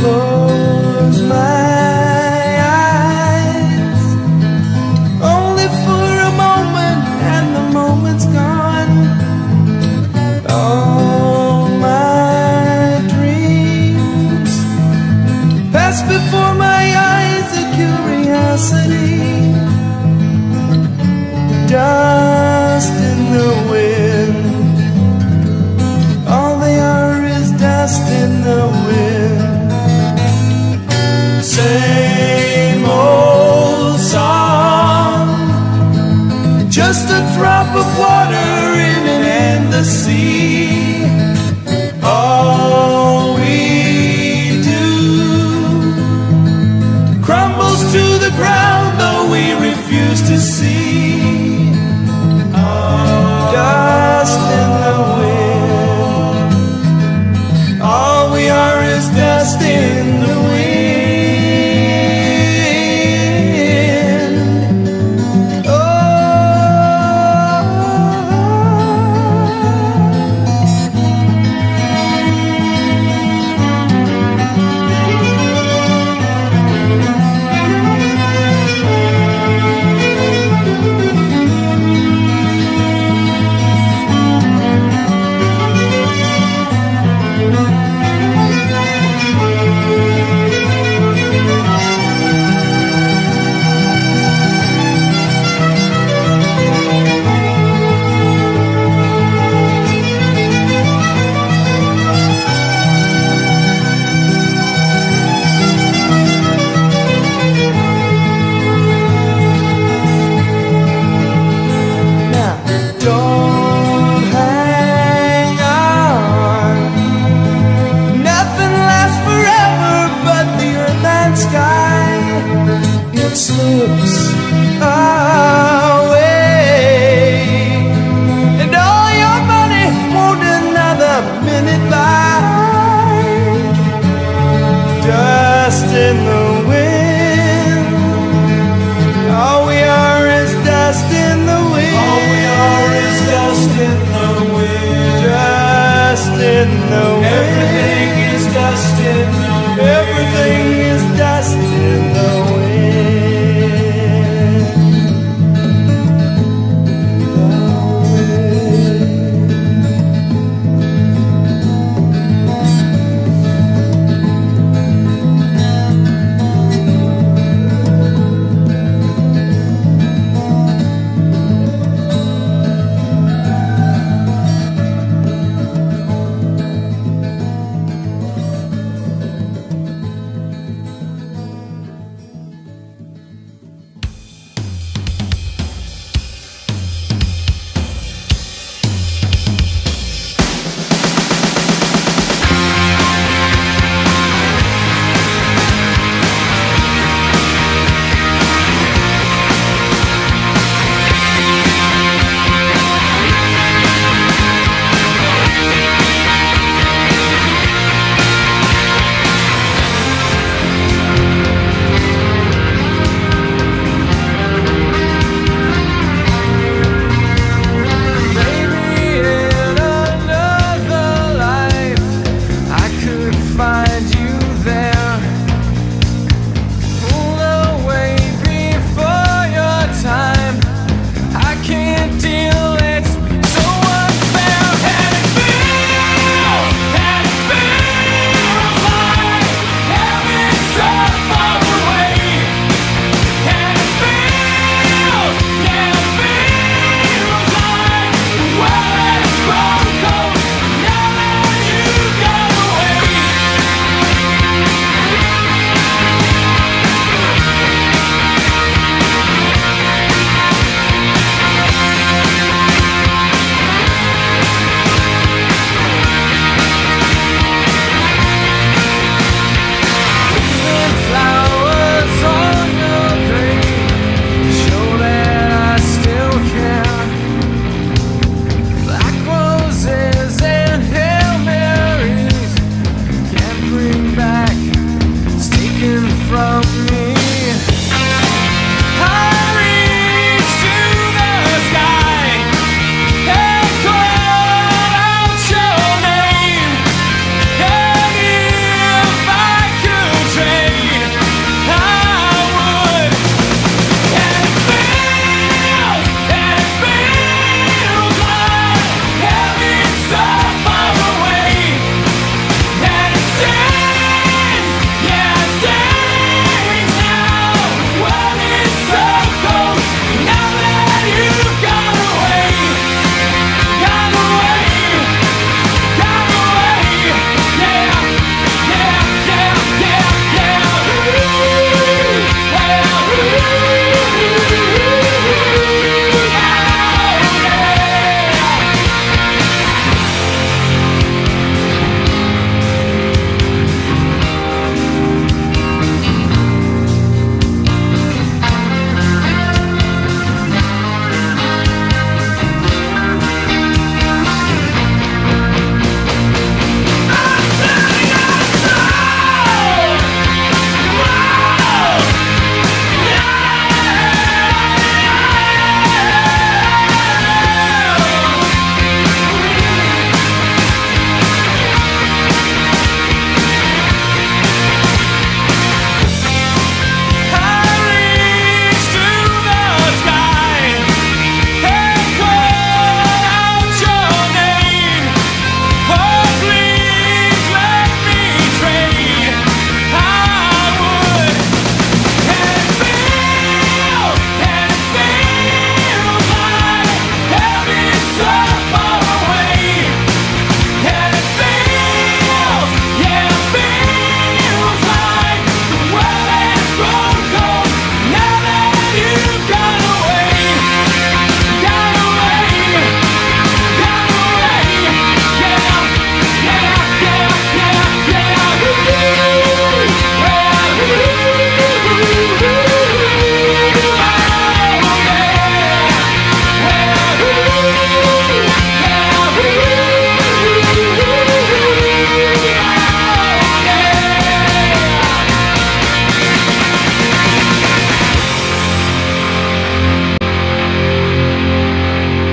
close. drop of water in an endless sea. I